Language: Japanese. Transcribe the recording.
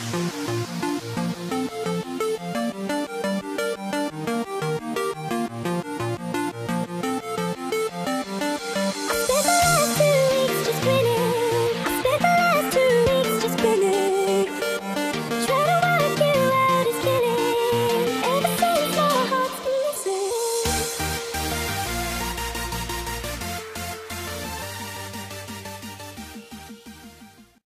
うん。